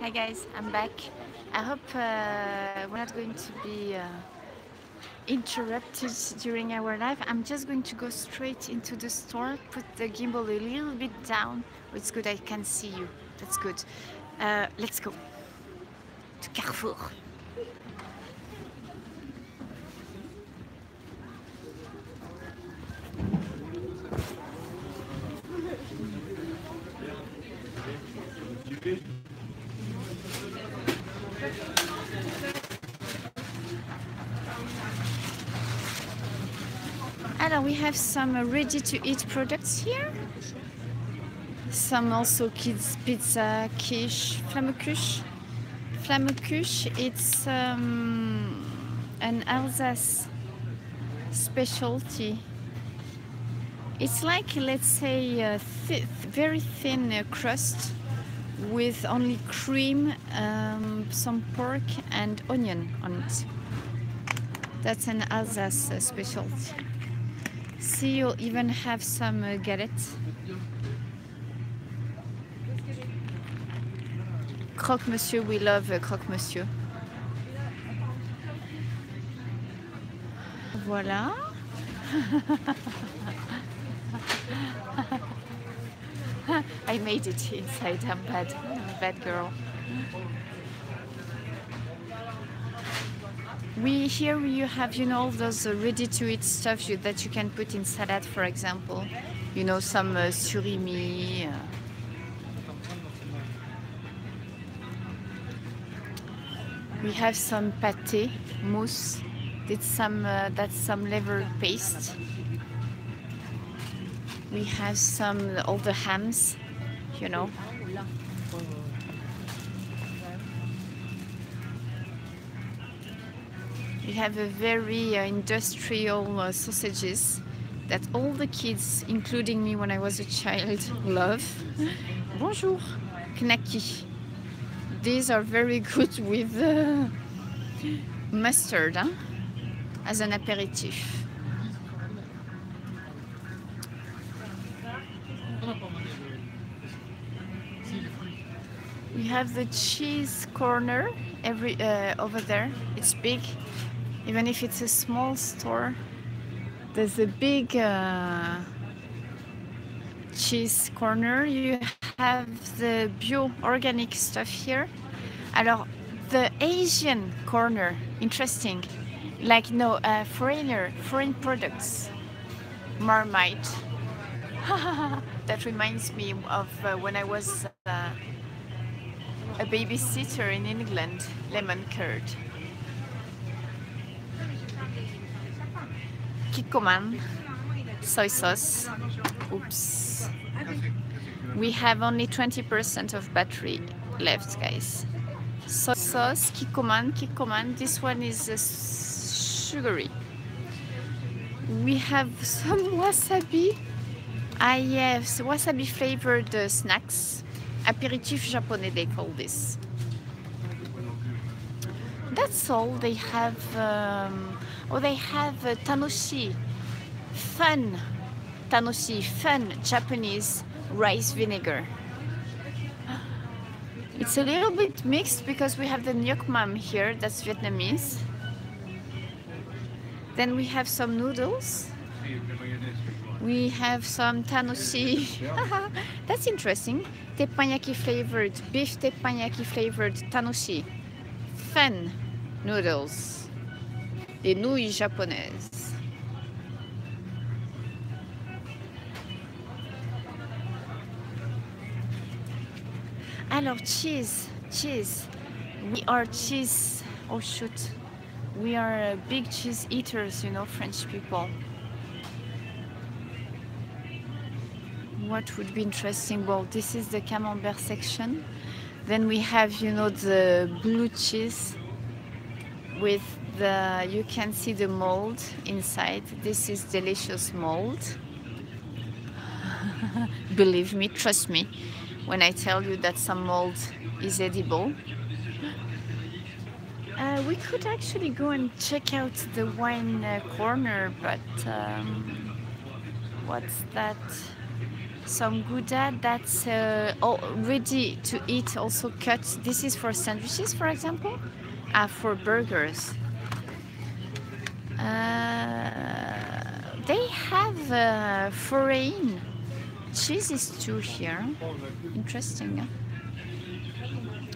Hi guys, I'm back. I hope uh, we're not going to be uh, interrupted during our live. I'm just going to go straight into the store, put the gimbal a little bit down. It's good I can see you. That's good. Uh, let's go to Carrefour. Alors, we have some ready-to-eat products here. Some also kids pizza, quiche, flammekueche. Flammekueche, it's um, an Alsace specialty. It's like, let's say, a thi- very thin uh, crust with only cream, um, some pork, and onion on it. That's an Alsace uh, specialty. See, you'll even have some uh. Croque Monsieur, we love uh, Croque Monsieur. Voilà. I made it inside. I'm bad. I'm a bad girl. We here you have you know those uh, ready-to-eat stuff you, that you can put in salad, for example. You know some uh, surimi. Uh, we have some pâté mousse. It's some uh, that's some liver paste. We have some all the hams, you know. Have a very uh, industrial uh, sausages that all the kids, including me when I was a child, love. Bonjour, Knacki. These are very good with uh, mustard huh? as an aperitif. We have the cheese corner every uh, over there. It's big, even if it's a small store. There's a big uh, cheese corner. You have the bio organic stuff here. Alors, the Asian corner, interesting. Like no uh, foreigner, foreign products, Marmite. that reminds me of uh, when I was uh, a babysitter in England, lemon curd. Kikkoman, soy sauce. Oops. We have only 20% of battery left, guys. Soy sauce, Kikkoman, Kikkoman. This one is uh, sugary. We have some wasabi. I have wasabi flavored uh, snacks. Aperitif japonais, they call this. That's all. They have, um, oh, they have uh, tanoshi, fun, tanoshi, fun Japanese rice vinegar. It's a little bit mixed because we have the nuoc mam here, that's Vietnamese. Then we have some noodles. We have some tanoshi. That's interesting. Teppanyaki flavored, beef teppanyaki flavored tanoshi. Fun noodles. Des nouilles japonaises. Alors, cheese, cheese. We are cheese. Oh, shoot. We are uh, big cheese eaters, you know, French people. What would be interesting? Well, this is the camembert section. Then we have, you know, the blue cheese with the, you can see the mold inside. This is delicious mold. Believe me, trust me, when I tell you that some mold is edible. Uh, we could actually go and check out the wine uh, corner, but um, what's that? some gouda that's uh, to eat, also cut. This is for sandwiches, for example, uh, for burgers. Uh, they have uh, foreign cheeses too here. Interesting.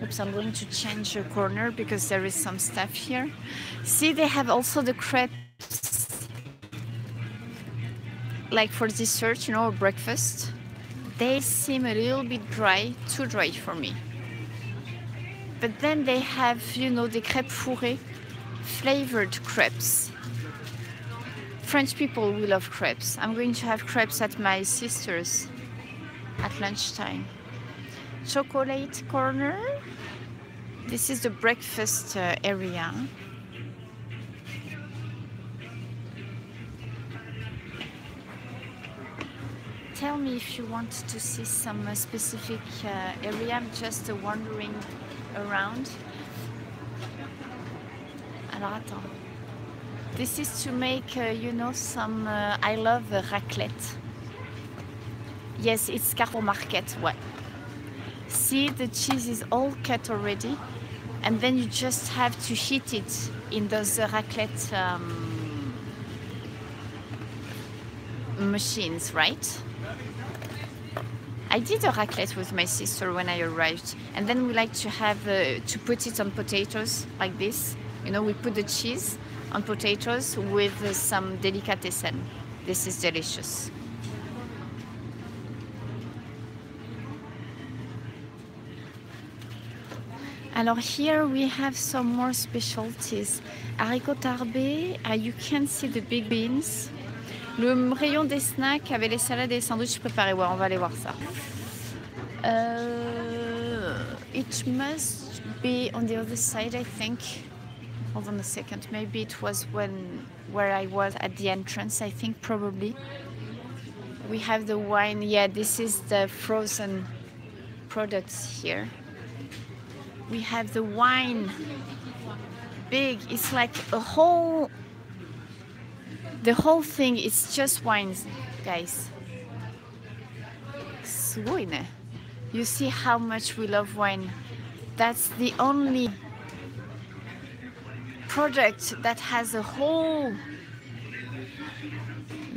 Oops, I'm going to change a corner because there is some stuff here. See, they have also the crepes, like for dessert, you know, breakfast. They seem a little bit dry, too dry for me. But then they have, you know, the crêpes fourrées, flavored crepes. French people will love crepes. I'm going to have crepes at my sister's at lunchtime. Chocolate corner. This is the breakfast uh, area. Tell me if you want to see some uh, specific uh, area. I'm just wandering around. Alors. This is to make, uh, you know, some. Uh, I love raclette. Yes, it's Carrefour Market. What? See, the cheese is all cut already, and then you just have to heat it in those raclette um, machines, right? I did a raclette with my sister when I arrived, and then we like to have uh, to put it on potatoes like this. You know, we put the cheese on potatoes with uh, some delicatessen. This is delicious. Alors here we have some more specialties. Haricots tarbais, uh, you can see the big beans. Le rayon des snacks avec les salades et les sandwichs préparés. Ouais, on va aller voir ça. Uh, it must be on the other side, I think. Hold on a second. Maybe it was when where I was at the entrance. I think probably. We have the wine. Yeah, this is the frozen products here. We have the wine. Big. It's like a whole. The whole thing is just wines, guys. Słone. You see how much we love wine. That's the only project that has a whole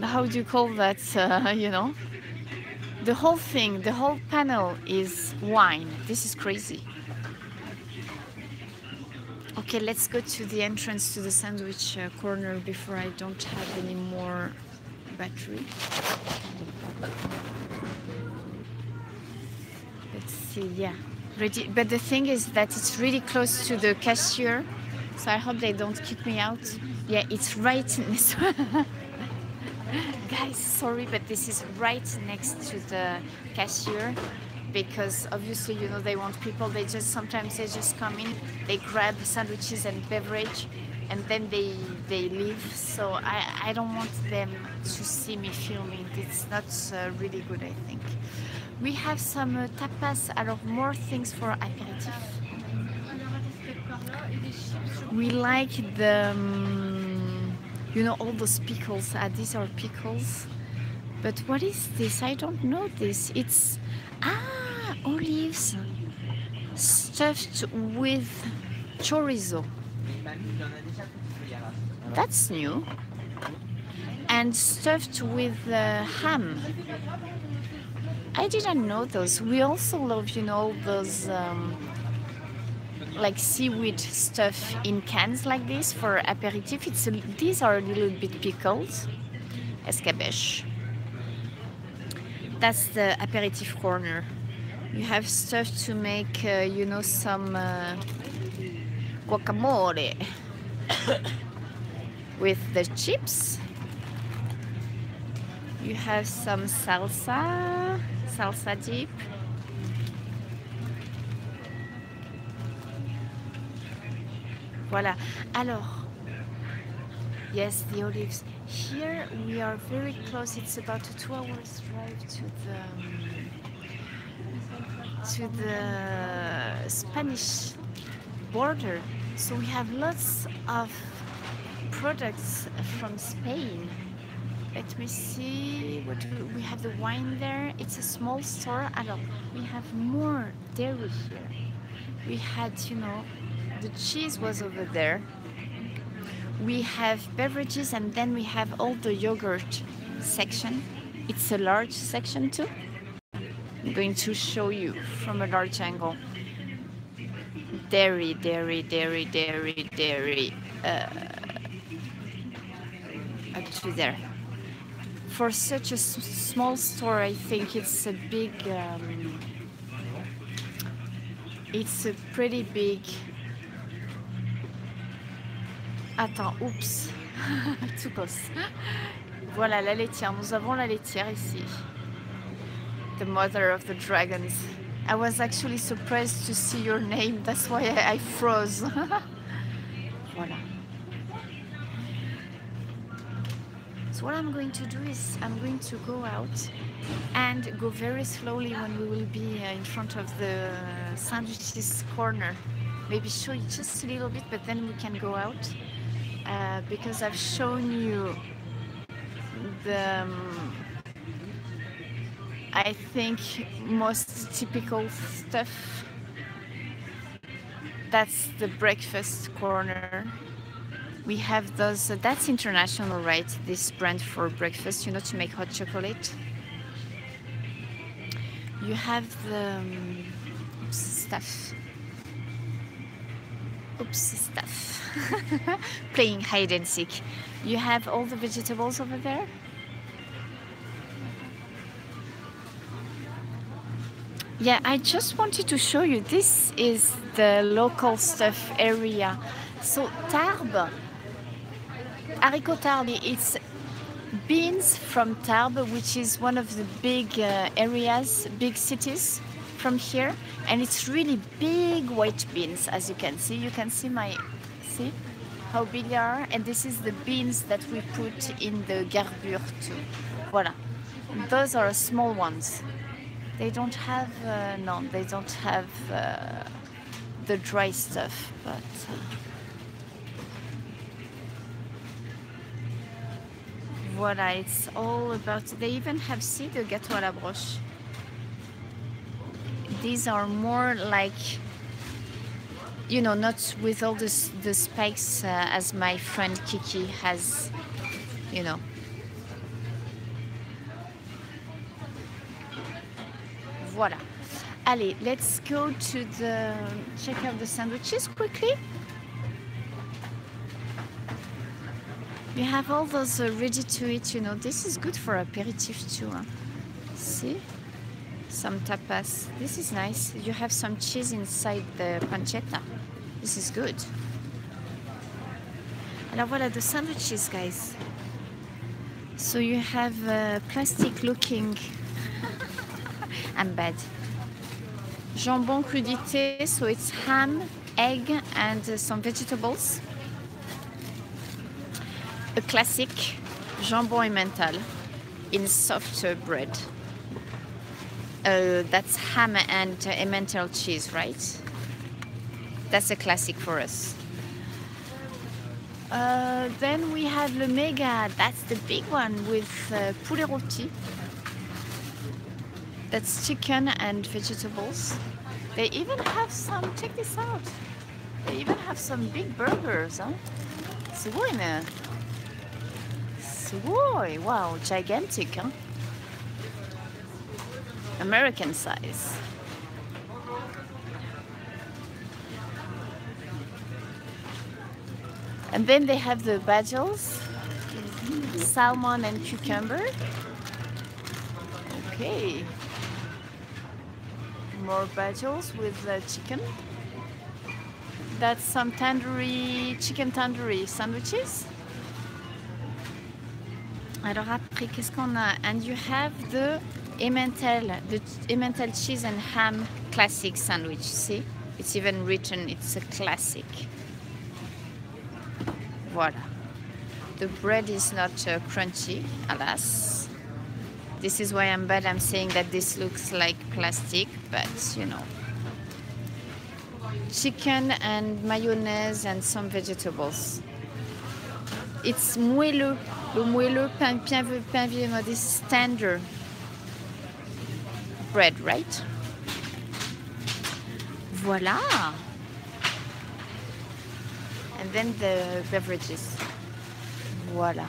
how do you call that uh, you know the whole thing the whole panel is wine this is crazy okay let's go to the entrance to the sandwich uh, corner before I don't have any more battery let's see yeah ready but the thing is that it's really close to the cashier so I hope they don't kick me out. Yeah, it's right. Guys, sorry, but this is right next to the cashier because obviously, you know, they want people. They just sometimes they just come in, they grab sandwiches and beverage, and then they they leave. So I I don't want them to see me filming. It's not uh, really good, I think. We have some uh, tapas. Alors more things for aperitif we like the um, you know all those pickles ah these are pickles but what is this i don't know this it's ah olives stuffed with chorizo that's new and stuffed with uh, ham i didn't know those we also love you know those um, like seaweed stuff in cans like this for aperitif. It's a, these are a little bit pickled, escabeche. That's the aperitif corner. You have stuff to make, uh, you know, some uh, guacamole with the chips. You have some salsa, salsa dip. Voilà. Alors, yes, the olives. Here we are very close. It's about a two hours drive to the to the Spanish border. So we have lots of products from Spain. let me see what we have the wine there. It's a small store. Alors we have more dairy here. We had you know the cheese was over there. We have beverages and then we have all the yogurt section. It's a large section too going to show you from a large angle dairy dairy dairy dairy dairy uh, up to there for such a small store, I think it's a big, um, it's a pretty big. Attends, oups, too close. Voilà la laitière. Nous avons la laitière ici. The mother of the dragons. I was actually surprised to see your name. That's why I, I froze. voilà. So what I'm going to do is I'm going to go out and go very slowly when we will be uh, in front of the sandwiches corner maybe show you just a little bit but then we can go out uh, because I've shown you the um, I think most typical stuff that's the breakfast corner. We have those uh, that's international right? This brand for breakfast you know to make hot chocolate. You have the um, stuff. Oops stuff. Playing hide and seek. You have all the vegetables over there yeah i just wanted to show you this is the local stuff area so Tarbes haricot Tarbes, it's beans from Tarbes, which is one of the big uh, areas, big cities from here. And it's really big white beans, as you can see. You can see my, see how big they are? And this is the beans that we put in the garbure too. Voilà. Those are small ones. They don't have, uh, no, they don't have uh, the dry stuff, but... Uh, Voilà, it's all about, they even have, see the gâteau à la broche. These are more like, you know, not with all this, the spikes uh, as my friend Kiki has, you know. Voilà. Allez, let's go to the, check out the sandwiches quickly. We have all those uh, ready to eat, you know. This is good for aperitif too. Huh? See? Some tapas. This is nice. You have some cheese inside the pancetta. This is good. Alors voilà, the sandwiches, guys. So you have uh, plastic looking. I'm. Jambon crudité, so it's ham, egg, and uh, some vegetables a classic jambon emmental in soft bread. Uh, that's ham and uh, emmental cheese, right? That's a classic for us. Uh, then we have the mega, that's the big one with uh, poulet rôti. That's chicken and vegetables. They even have some, check this out. They even have some big burgers, huh? Wow, gigantic, huh? American size. And then they have the bajos, salmon and cucumber. Okay. More bajos with the chicken. That's some tandoori, chicken tandoori sandwiches. Alors après, qu'est-ce qu'on a? And you have the Emmental, the Emmental cheese and ham classic sandwich. See? It's even written, it's a classic. Voilà. The bread is not uh, crunchy, alas. This is why I'm bad. I'm saying that this looks like plastic, but you know. Chicken and mayonnaise and some vegetables. It's moelleux Le moelleux pain, pain, pain viennois, this is bread, right? Voila! And then the beverages. Voila.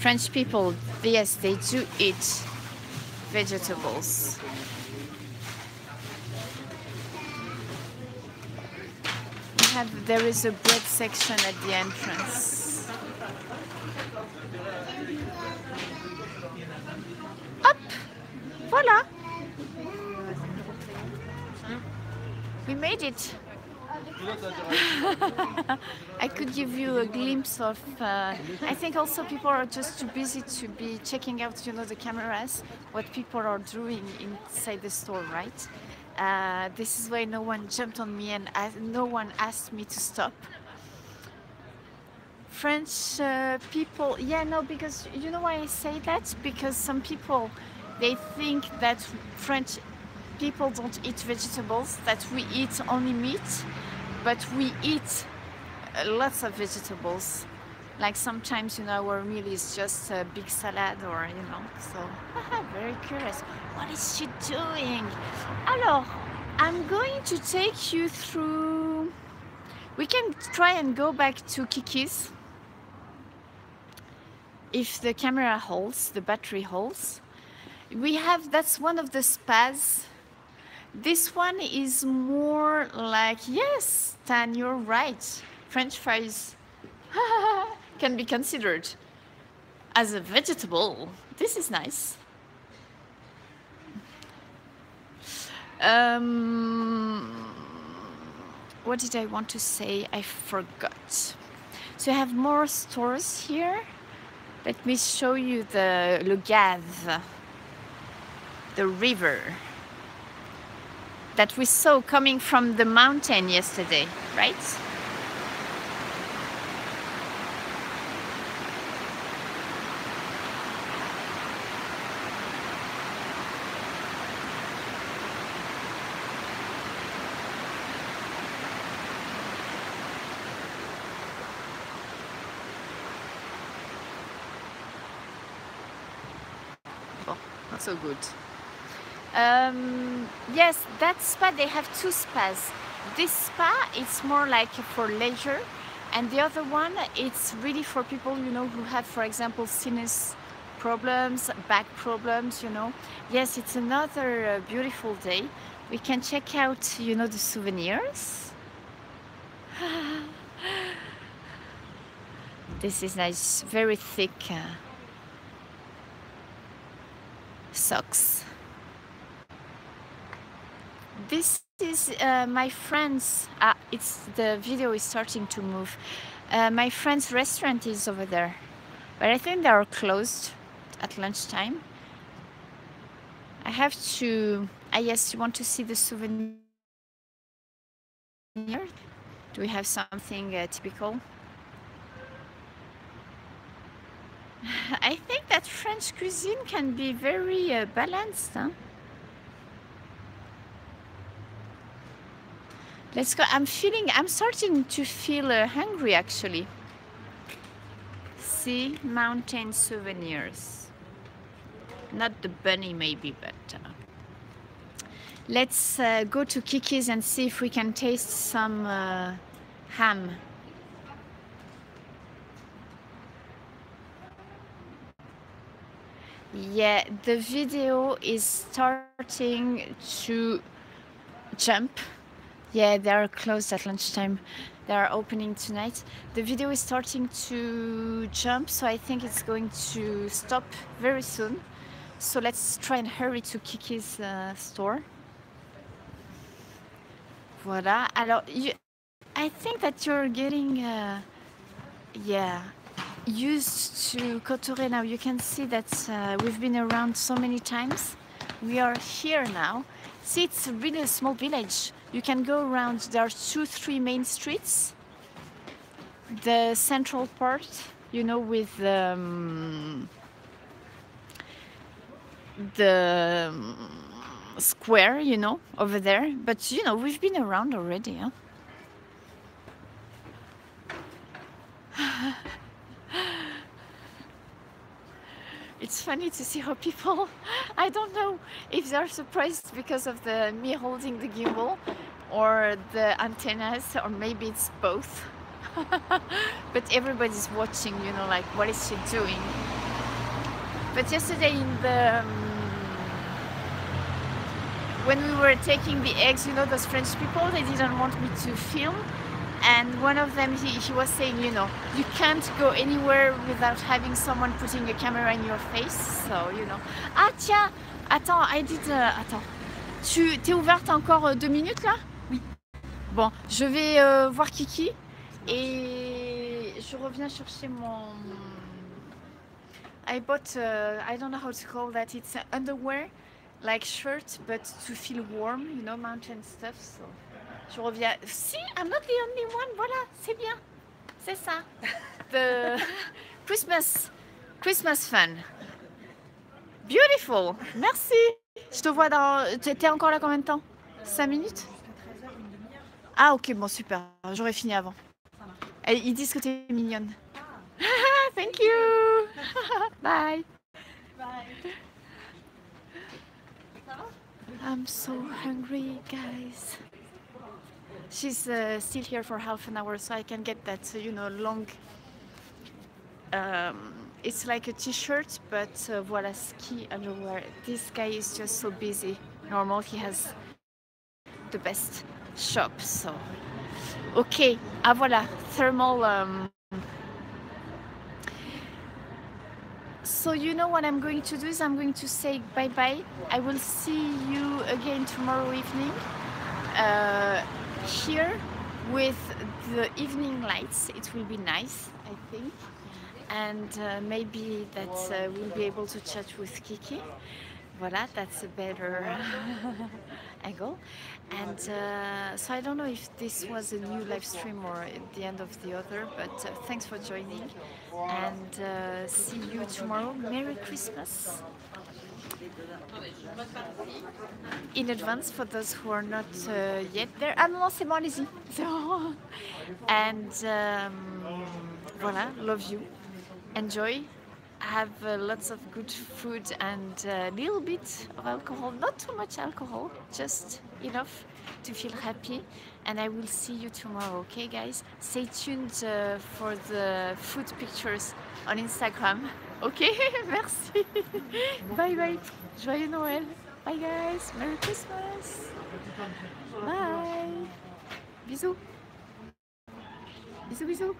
French people, yes, they do eat vegetables. We have, there is a bread section at the entrance. Hop! Voila! We made it. I could give you a glimpse of. Uh, I think also people are just too busy to be checking out, you know, the cameras, what people are doing inside the store, right? Uh, this is why no one jumped on me and no one asked me to stop. French uh, people, yeah, no, because you know why I say that? Because some people they think that French people don't eat vegetables, that we eat only meat but we eat uh, lots of vegetables. Like sometimes you know our meal is just a big salad or you know so very curious. What is she doing? Alors i'm going to take you through we can try and go back to kiki's. If the camera holds the battery holds. We have that's one of the spas this one is more like, yes, Tan, you're right. French fries can be considered as a vegetable. This is nice. Um, what did I want to say? I forgot. So I have more stores here. Let me show you the Le Gave, the river that we saw coming from the mountain yesterday, right? Oh, not so good. Um, yes, that spa, they have two spas. This spa, it's more like for leisure. And the other one, it's really for people, you know, who have, for example, sinus problems, back problems, you know. Yes, it's another uh, beautiful day. We can check out, you know, the souvenirs. this is nice, very thick uh, socks this is uh, my friend's uh, it's the video is starting to move. Uh, my friend's restaurant is over there but I think they are closed at lunchtime. I have to I ah, yes you want to see the souvenir? Do we have something uh, typical? I think that French cuisine can be very uh, balanced huh? Let's go. I'm feeling, I'm starting to feel uh, hungry actually. See, mountain souvenirs. Not the bunny maybe, but uh, let's uh, go to Kiki's and see if we can taste some uh, ham. Yeah, the video is starting to jump yeah, they are closed at lunchtime. They are opening tonight. The video is starting to jump, so I think it's going to stop very soon. So let's try and hurry to Kiki's uh, store. Voilà. Alors, you, I think that you're getting, uh, yeah, used to Cauterets now. You can see that uh, we've been around so many times. We are here now. See, it's really a small village. You can go around, there are two, three main streets. The central part, you know, with um, the um, square, you know, over there. But, you know, we've been around already, huh? it's funny to see how people I don't know if they're surprised because of the me holding the gimbal or the antennas or maybe it's both. But everybody's watching you know like what is she doing? But yesterday in the um, when we were taking the eggs you know those French people they didn't want me to film and one of them he, he was saying you know you can't go anywhere without having someone putting a camera in your face. So you know. Ah tiens attends I did uh, attends. Tu t'es ouverte encore euh, deux minutes là? Oui. bon je vais euh, voir Kiki et je reviens chercher mon I bought uh, I don't know how to call that. It's underwear like shirt but to feel warm you know mountain stuff so je reviens. Si, I'm not the only one. Voilà, c'est bien. C'est ça. The Christmas, Christmas fun. Beautiful. Merci. Je te vois dans. Tu étais encore là combien de temps? 5 minutes? Ah, ok, bon, super. J'aurais fini avant. Et ils disent que tu es mignonne. Thank you. Bye. Bye. I'm so hungry, guys. She's uh, still here for half an hour so I can get that you know long um, it's like a t-shirt but uh, voilà ski underwear. This guy is just so busy. Normal he has the best shop so ok ah voilà thermal um, so you know what I'm going to do is I'm going to say bye bye I will see you again tomorrow evening. Uh, here with the evening lights. It will be nice I think. And uh, maybe that uh, we'll be able to chat with Kiki. Voila that's a better angle. And uh, so I don't know if this was a new live stream or the end of the other but uh, thanks for joining. And uh, see you tomorrow. Merry Christmas in advance for those who are not uh, yet there. Ah non, non, c'est bon, allez-y. And um, voilà, love you. Enjoy. Have uh, lots of good food and a little bit of alcohol. Not too much alcohol, just enough to feel happy. And I will see you tomorrow, okay, guys? Stay tuned uh, for the food pictures on Instagram. Ok, merci. Bye bye. Joyeux Noël. Bye guys. Merry Christmas. Bye. Bisous. Bisous, bisous.